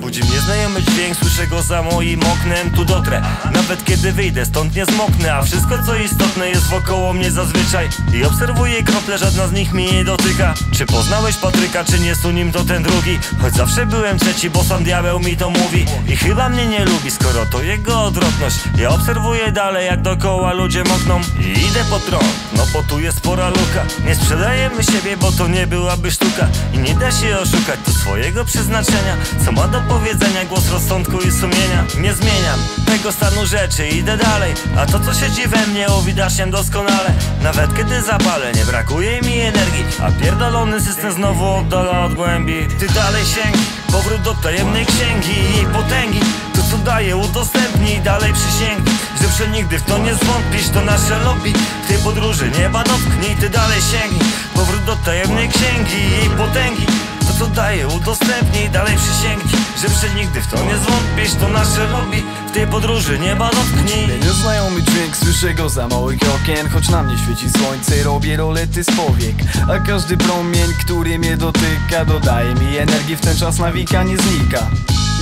Budzi mnie znajomy dźwięk, słyszę go za moim oknem. Tu dotrę, nawet kiedy wyjdę stąd nie zmoknę. A wszystko co istotne jest wokoło mnie zazwyczaj. I obserwuję krople, żadna z nich mnie nie dotyka. Czy poznałeś Patryka, czy nie su nim to ten drugi. Choć zawsze byłem trzeci, bo sam diabeł mi to mówi. I chyba mnie nie lubi, skoro to jego odwrotność. Ja obserwuję dalej, jak dookoła ludzie mokną. I idę po tron, no bo tu jest spora luka. Nie sprzedajemy siebie, bo to nie byłaby sztuka. I nie da się oszukać tu swojego przeznaczenia Co ma do powiedzenia głos rozsądku i sumienia. Nie zmieniam tego stanu rzeczy, idę dalej. A to co siedzi we mnie uwidaczniam doskonale. Nawet kiedy zapalę, nie brakuje mi energii. A pierdolony system znowu oddala od głębi. Ty dalej sięgnij, powrót do tajemnej księgi i jej potęgi. To co daje udostępnij, dalej przysięgnij. Że przenigdy w to nie zwątpisz, to nasze lobby. W tej podróży nieba dotknij, ty dalej sięgnij. Powrót do tajemnej księgi i jej potęgi co daje udostępnij, dalej przysięgnij Że przenigdy w to nie zwątpisz, to nasze lobby W tej podróży nieba dotknij. Nieznajomy dźwięk, słyszę go za moich okien Choć na mnie świeci słońce, robię rolety z powiek A każdy promień, który mnie dotyka Dodaje mi energii, w ten czas nawika nie znika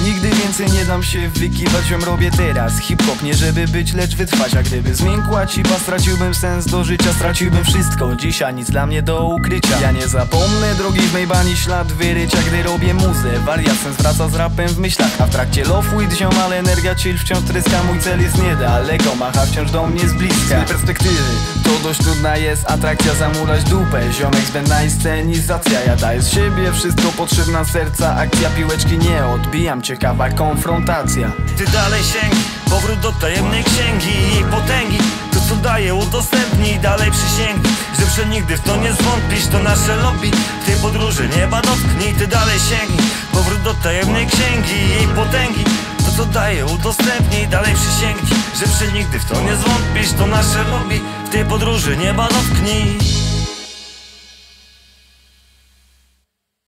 Nigdy więcej nie dam się wykiwać, ją robię teraz. Hip-hop nie żeby być, lecz wytrwać. A gdyby zmiękła cipa, straciłbym sens do życia Straciłbym wszystko, dzisiaj nic dla mnie do ukrycia. Ja nie zapomnę drogi w mej bani ślad wyrycia Gdy robię muzę, wariat sens wraca z rapem w myślach. A w trakcie love with ziom, ale energia chill wciąż tryska. Mój cel jest niedaleko, macha wciąż do mnie z bliska. Z perspektywy to dość trudna jest atrakcja Zamulać dupę, ziomek zbędna i scenizacja Ja daję z siebie wszystko potrzebna serca Akcja piłeczki nie odbijam, ciekawa konfrontacja. Ty dalej sięgnij, powrót do tajemnej księgi i jej potęgi. To co daje udostępnij, dalej przysięgnij Że przenigdy w to nie zwątpisz, to nasze lobby W tej podróży nieba dotknij, ty dalej sięgnij Powrót do tajemnej księgi i jej potęgi co daje udostępnij, dalej przysięgnij Że przenigdy w to nie zwątpisz, to nasze lobby W tej podróży nieba dotknij